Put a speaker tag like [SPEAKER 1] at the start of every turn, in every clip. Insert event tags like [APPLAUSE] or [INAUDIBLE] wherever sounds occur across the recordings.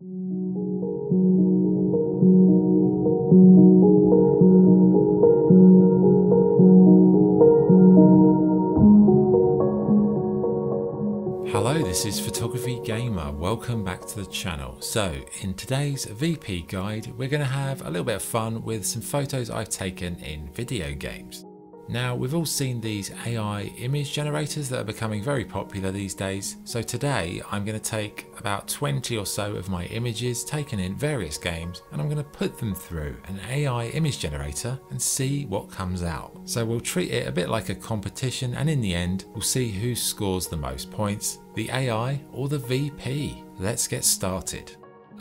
[SPEAKER 1] Hello, this is Photography Gamer. Welcome back to the channel. So, in today's VP guide, we're going to have a little bit of fun with some photos I've taken in video games. Now, we've all seen these AI image generators that are becoming very popular these days. So today, I'm going to take about 20 or so of my images taken in various games and I'm going to put them through an AI image generator and see what comes out. So we'll treat it a bit like a competition and in the end, we'll see who scores the most points, the AI or the VP. Let's get started.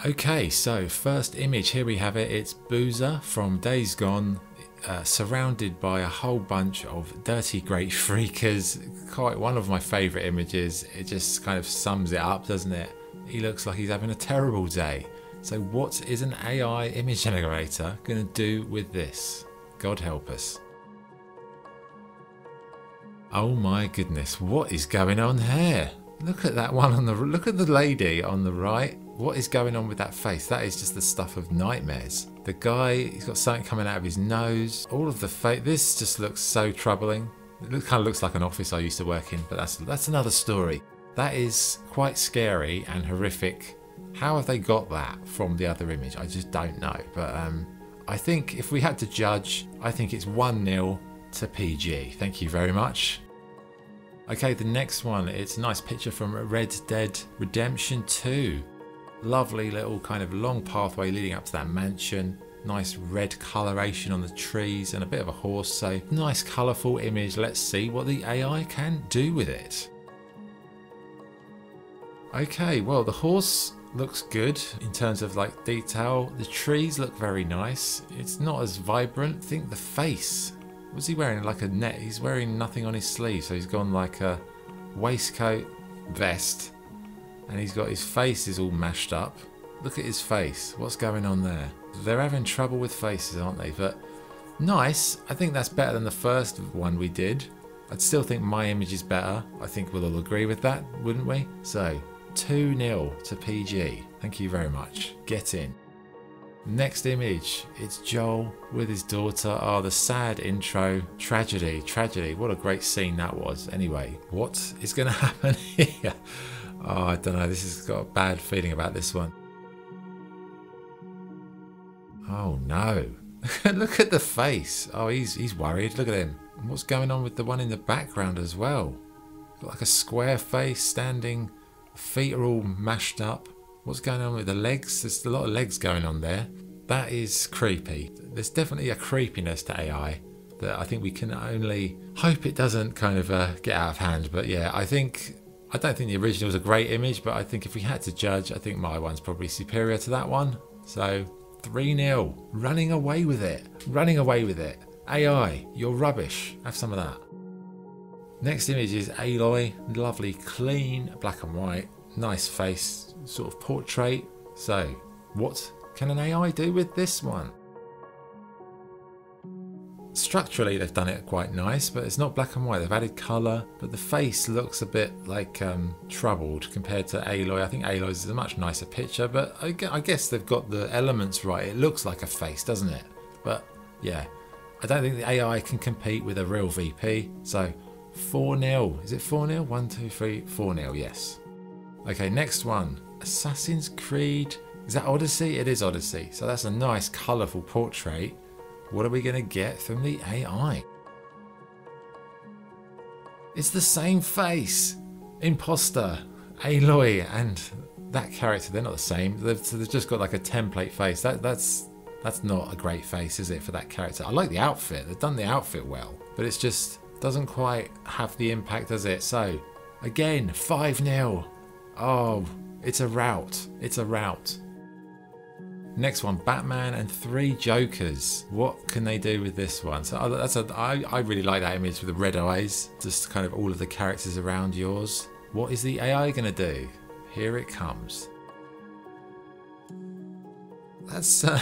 [SPEAKER 1] Okay, so first image, here we have it. It's Boozer from Days Gone uh, surrounded by a whole bunch of dirty great [LAUGHS] freakers. Quite one of my favourite images. It just kind of sums it up, doesn't it? He looks like he's having a terrible day. So what is an AI image generator going to do with this? God help us. Oh my goodness, what is going on here? Look at that one on the look at the lady on the right. What is going on with that face? That is just the stuff of nightmares. The guy, he's got something coming out of his nose. All of the face. This just looks so troubling. It kind of looks like an office I used to work in, but that's that's another story. That is quite scary and horrific. How have they got that from the other image? I just don't know. But um, I think if we had to judge, I think it's 1 0 to PG. Thank you very much. Okay, the next one, it's a nice picture from Red Dead Redemption 2. Lovely little kind of long pathway leading up to that mansion. Nice red coloration on the trees and a bit of a horse. So nice colourful image. Let's see what the AI can do with it. Okay, well the horse looks good in terms of like detail. The trees look very nice. It's not as vibrant. I think the face. Was he wearing like a net? He's wearing nothing on his sleeve, so he's gone like a waistcoat, vest, and he's got his face is all mashed up. Look at his face. What's going on there? They're having trouble with faces, aren't they? But nice. I think that's better than the first one we did. I'd still think my image is better. I think we'll all agree with that, wouldn't we? So, 2 0 to PG. Thank you very much. Get in. Next image, it's Joel with his daughter. Oh, the sad intro. Tragedy, tragedy. What a great scene that was. Anyway, what is going [LAUGHS] to happen here? Oh, I don't know. This has got a bad feeling about this one. Oh no. [LAUGHS] Look at the face. Oh, he's he's worried. Look at him. And what's going on with the one in the background as well? Got like a square face standing. Feet are all mashed up. What's going on with the legs? There's a lot of legs going on there. That is creepy. There's definitely a creepiness to AI that I think we can only hope it doesn't kind of uh, get out of hand. But yeah, I think I don't think the original is a great image, but I think if we had to judge, I think my one's probably superior to that one. So 3 0. Running away with it. Running away with it. AI, you're rubbish. Have some of that. Next image is Aloy. Lovely, clean, black and white. Nice face, sort of portrait. So, what can an AI do with this one? Structurally, they've done it quite nice, but it's not black and white. They've added colour, but the face looks a bit like um, troubled compared to Aloy. I think Aloy's is a much nicer picture, but I guess they've got the elements right. It looks like a face, doesn't it? But yeah, I don't think the AI can compete with a real VP. So 4 0. Is it 4 0? 1, 2, 3, 4 0, yes. Okay, next one Assassin's Creed. Is that Odyssey? It is Odyssey. So that's a nice, colourful portrait what are we going to get from the AI? It's the same face. Imposter, Aloy, and that character, they're not the same. They've, they've just got like a template face. That, that's that's not a great face, is it, for that character? I like the outfit. They've done the outfit well, but it's just doesn't quite have the impact, does it? So, again, 5 0. Oh, it's a rout. It's a rout. Next one, Batman and three Jokers. What can they do with this one? So that's a, I, I really like that image with the red eyes, just kind of all of the characters around yours. What is the AI going to do? Here it comes. That's uh,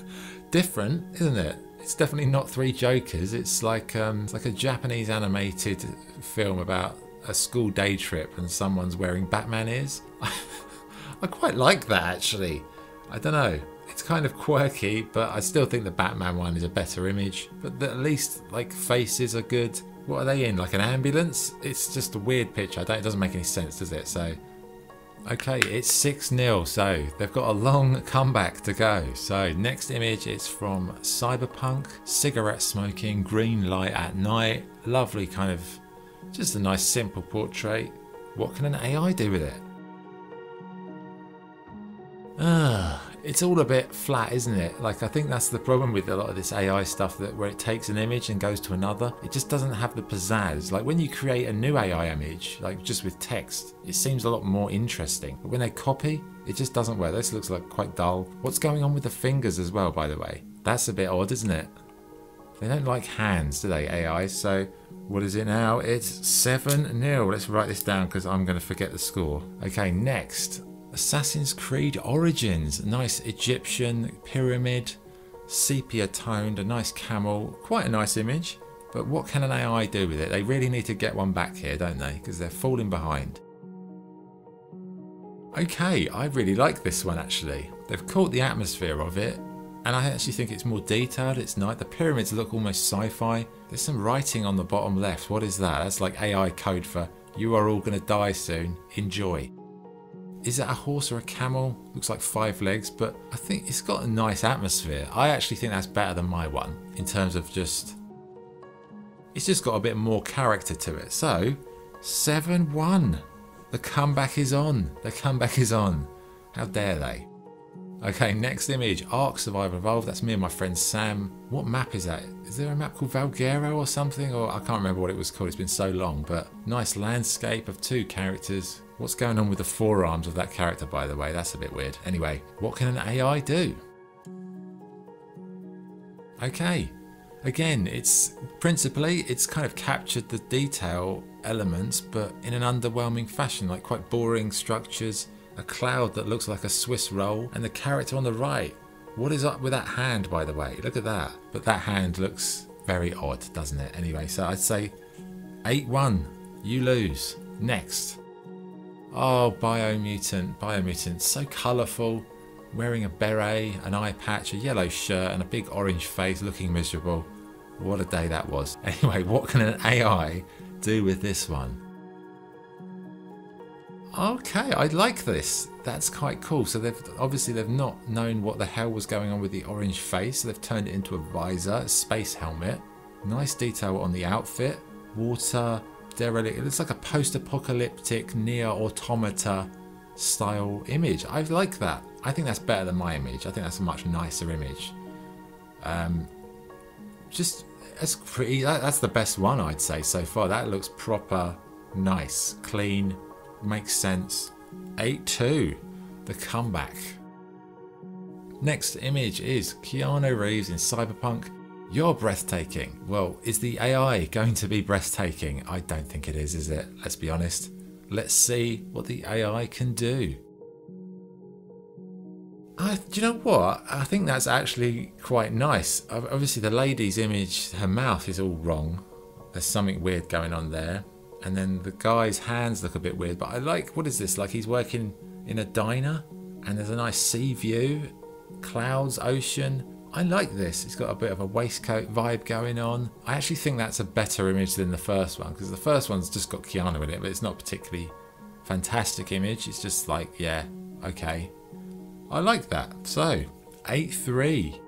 [SPEAKER 1] [LAUGHS] different, isn't it? It's definitely not three Jokers. It's like um, it's like a Japanese animated film about a school day trip and someone's wearing Batman ears. [LAUGHS] I quite like that actually. I don't know. It's kind of quirky, but I still think the Batman one is a better image. But at least like faces are good. What are they in? Like an ambulance? It's just a weird picture. it doesn't make any sense, does it? So, okay, it's 6 0. So they've got a long comeback to go. So, next image is from Cyberpunk. Cigarette smoking, green light at night. Lovely kind of, just a nice simple portrait. What can an AI do with it? Ah, it's all a bit flat, isn't it? Like I think that's the problem with a lot of this AI stuff that where it takes an image and goes to another, it just doesn't have the pizzazz. Like when you create a new AI image, like just with text, it seems a lot more interesting. But when they copy, it just doesn't work. This looks like quite dull. What's going on with the fingers as well, by the way? That's a bit odd, isn't it? They don't like hands, do they, AI? So what is it now? It's 7 0. Let's write this down because I'm going to forget the score. Okay, next. Assassin's Creed Origins. Nice Egyptian pyramid, sepia toned, a nice camel. Quite a nice image. But what can an AI do with it? They really need to get one back here, don't they? Because they're falling behind. Okay, I really like this one actually. They've caught the atmosphere of it, and I actually think it's more detailed. It's nice. The pyramids look almost sci-fi. There's some writing on the bottom left. What is that? That's like AI code for you are all going to die soon. Enjoy. Is it a horse or a camel? Looks like five legs, but I think it's got a nice atmosphere. I actually think that's better than my one in terms of just. It's just got a bit more character to it. So, 7 1. The comeback is on. The comeback is on. How dare they? Okay, next image Ark Survival Evolved. That's me and my friend Sam. What map is that? Is there a map called Valguero or something? Or I can't remember what it was called. It's been so long, but nice landscape of two characters What's going on with the forearms of that character, by the way? That's a bit weird. Anyway, what can an AI do? Okay, again, it's principally it's kind of captured the detail elements, but in an underwhelming fashion, like quite boring structures, a cloud that looks like a Swiss roll, and the character on the right. What is up with that hand, by the way? Look at that. But that hand looks very odd, doesn't it? Anyway, so I'd say 8 1. You lose. Next. Oh, Biomutant, Biomutant, so colourful, wearing a beret, an eye patch, a yellow shirt, and a big orange face, looking miserable. What a day that was. [LAUGHS] Anyway, what can an AI do with this one? Okay, I like this. That's quite cool. So they've obviously they've not known what the hell was going on with the orange face. So they've turned it into a visor, a space helmet. Nice detail on the outfit. Water, derelict. It looks like a post-apocalyptic NieR Automata style image. I like that. I think that's better than my image. I think that's a much nicer image. Um, just that's pretty. That, that's the best one I'd say so far. That looks proper nice, clean, makes sense. 8-2, the comeback. Next image is Keanu Reeves in Cyberpunk you're breathtaking. Well, is the AI going to be breathtaking? I don't think it is, is it? Let's be honest. Let's see what the AI can do. I, do you know what? I think that's actually quite nice. Obviously, the lady's image, her mouth is all wrong. There's something weird going on there. And then the guy's hands look a bit weird. But I like, what is this? Like he's working in a diner and there's a nice sea view, clouds, ocean. I like this. It's got a bit of a waistcoat vibe going on. I actually think that's a better image than the first one because the first one's just got Keanu in it, but it's not particularly fantastic image. It's just like, yeah, okay. I like that. So, 8-3.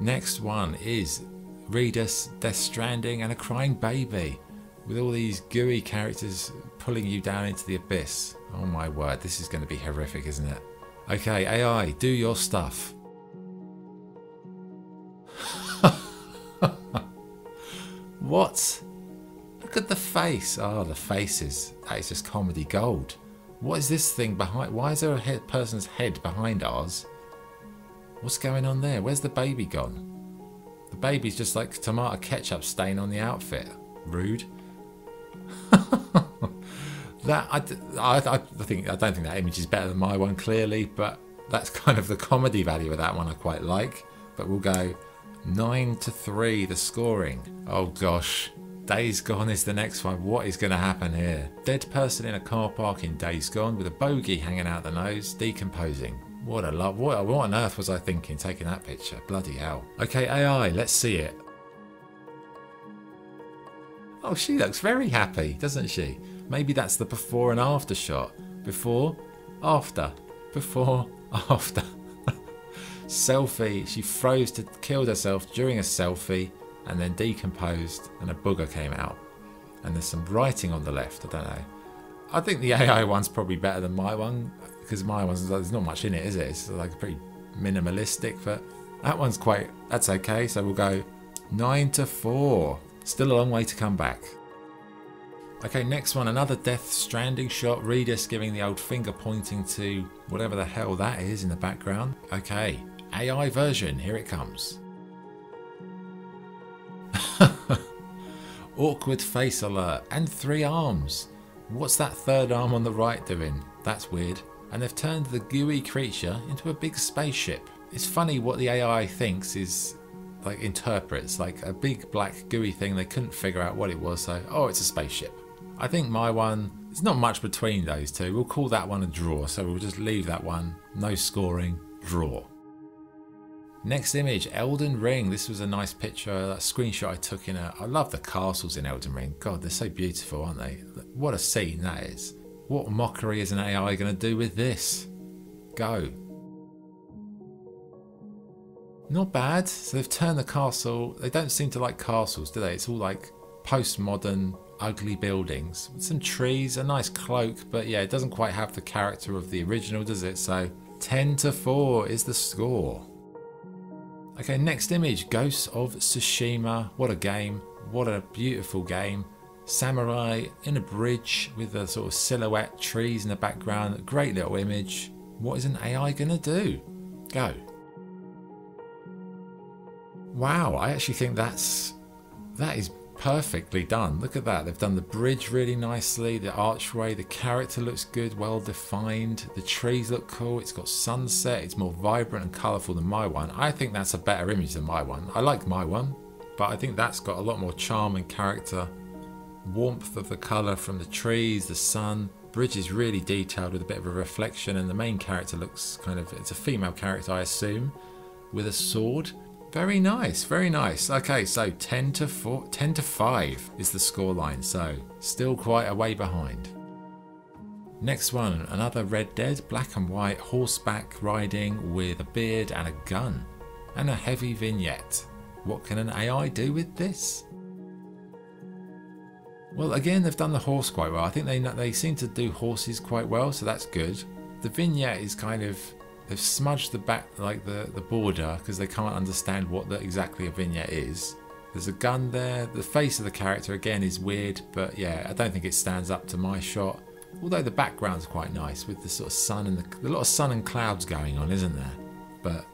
[SPEAKER 1] Next one is Reedus, Death Stranding and a Crying Baby with all these gooey characters pulling you down into the abyss. Oh my word, this is going to be horrific, isn't it? Okay, AI, do your stuff. What? Look at the face. Oh, the faces. That is just comedy gold. What is this thing behind? Why is there a head, person's head behind ours? What's going on there? Where's the baby gone? The baby's just like tomato ketchup stain on the outfit. Rude. [LAUGHS] that I, I, I think I don't think that image is better than my one clearly, but that's kind of the comedy value of that one I quite like. But we'll go 9 to 3, the scoring. Oh gosh. Days Gone is the next one. What is going to happen here? Dead person in a car park in Days Gone with a bogey hanging out the nose, decomposing. What a love. What, what on earth was I thinking taking that picture? Bloody hell. Okay, AI, let's see it. Oh, she looks very happy, doesn't she? Maybe that's the before and after shot. Before, after, before, [LAUGHS] after. Selfie. She froze to killed herself during a selfie and then decomposed and a booger came out. And there's some writing on the left. I don't know. I think the [LAUGHS] AI one's probably better than my one because my one's there's not much in it, is it? It's like pretty minimalistic, but that one's quite. That's okay. So we'll go nine to four. Still a long way to come back. Okay, next one, another Death Stranding shot. Reedus giving the old finger pointing to whatever the hell that is in the background. Okay, AI version, here it comes. [LAUGHS] Awkward face alert and three arms. What's that third arm on the right doing? That's weird. And they've turned the gooey creature into a big spaceship. It's funny what the AI thinks is like interprets like a big black gooey thing they couldn't figure out what it was so oh it's a spaceship I think my one, there's not much between those two. We'll call that one a draw, so we'll just leave that one. No scoring, draw. Next image, Elden Ring. This was a nice picture, that screenshot I took in a. I love the castles in Elden Ring. God, they're so beautiful, aren't they? What a scene that is. What mockery is an AI going to do with this? Go. Not bad. So they've turned the castle. They don't seem to like castles, do they? It's all like postmodern ugly buildings some trees, a nice cloak, but yeah, it doesn't quite have the character of the original, does it? So 10 to 4 is the score. Okay, next image Ghosts of Tsushima. What a game! What a beautiful game. Samurai in a bridge with a sort of silhouette, trees in the background. Great little image. What is an AI gonna do? Go. Wow, I actually think that's that is perfectly done. Look at that. They've done the bridge really nicely, the archway, the character looks good, well defined. The trees look cool. It's got sunset. It's more vibrant and colourful than my one. I think that's a better image than my one. I like my one, but I think that's got a lot more charm and character. Warmth of the colour from the trees, the sun. Bridge is really detailed with a bit of a reflection, and the main character looks kind of, it's a female character, I assume, with a sword very nice, very nice. Okay, so 10 to 4, 10 to 5 is the scoreline, so still quite a way behind. Next one, another Red Dead, black and white, horseback riding with a beard and a gun, and a heavy vignette. What can an AI do with this? Well, again, they've done the horse quite well. I think they they seem to do horses quite well, so that's good. The vignette is kind of They've smudged the back, like the, the border, because they can't understand what the, exactly a vignette is. There's a gun there. The face of the character again is weird, but yeah, I don't think it stands up to my shot. Although the background's quite nice with the sort of sun and the, a lot of sun and clouds going on, isn't there? But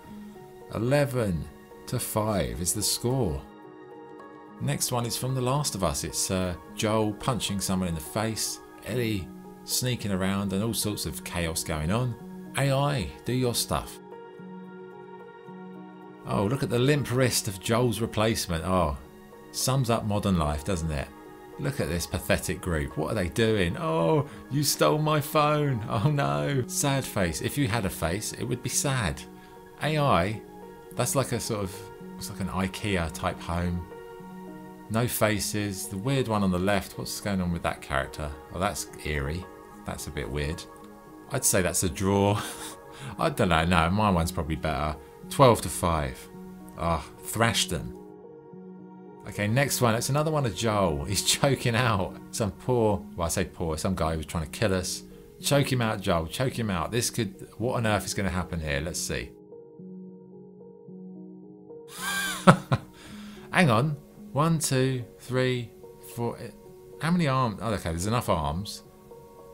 [SPEAKER 1] 11 to 5 is the score. Next one is from The Last of Us. It's uh, Joel punching someone in the face, Ellie sneaking around, and all sorts of chaos going on. AI, do your stuff. Oh, look at the limp wrist of Joel's replacement. Oh, sums up modern life, doesn't it? Look at this pathetic group. What are they doing? Oh, you stole my phone. Oh no. Sad face. If you had a face, it would be sad. AI, that's like a sort of, it's like an IKEA type home. No faces. The weird one on the left, what's going on with that character? Oh, that's eerie. That's a bit weird. I'd say that's a draw. [LAUGHS] I don't know. No, my one's probably better. 12 to 5. Ah, oh, thrashed them. Okay, next one. It's another one of Joel. [LAUGHS] He's choking out some poor, well, I say poor, some guy who was trying to kill us. Choke him out, Joel. Choke him out. This could, what on earth is going to happen here? Let's see. [LAUGHS] Hang on. One, two, three, four. How many arms? Oh, okay, there's enough arms.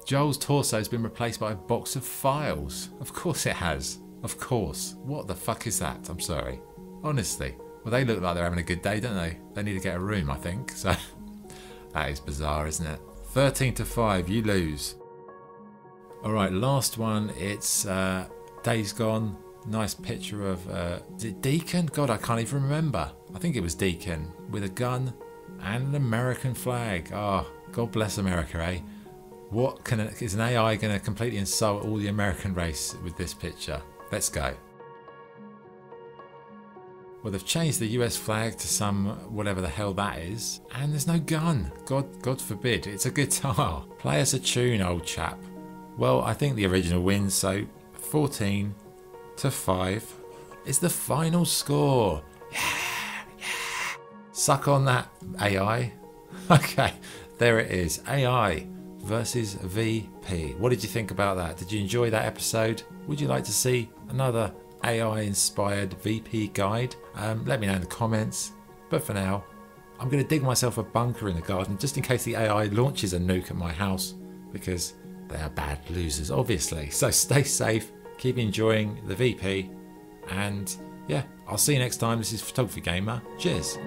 [SPEAKER 1] Joel's torso has been replaced by a box of files. Of course it has. Of course. What the fuck is that? I'm sorry. Honestly. Well, they look like they're having a good day, don't they? They need to get a room, I think. So [LAUGHS] that is bizarre, isn't it? 13 to 5, you lose. All right, last one. It's uh, Days Gone. Nice picture of, uh, is it Deacon? God, I can't even remember. I think it was Deacon with a gun and an American flag. Oh, God bless America, eh? What can is an AI going to completely insult all the American race with this picture? Let's go. Well, they've changed the US flag to some whatever the hell that is, and there's no gun. God, God forbid. It's a [LAUGHS] guitar. Play us a tune, old chap. Well, I think the original wins, so 14 to 5 is the final score. Yeah, yeah. Suck on that, AI. [LAUGHS] Okay, there it is. AI versus VP. What did you think about that? Did you enjoy that episode? Would you like to see another AI inspired VP guide? Um, let me know in the comments. But for now, I'm going to dig myself a bunker in the garden just in case the AI launches a nuke at my house because they are bad losers, obviously. So [LAUGHS] stay safe, keep enjoying the VP, and yeah, I'll see you next time. This is Photography Gamer. Cheers.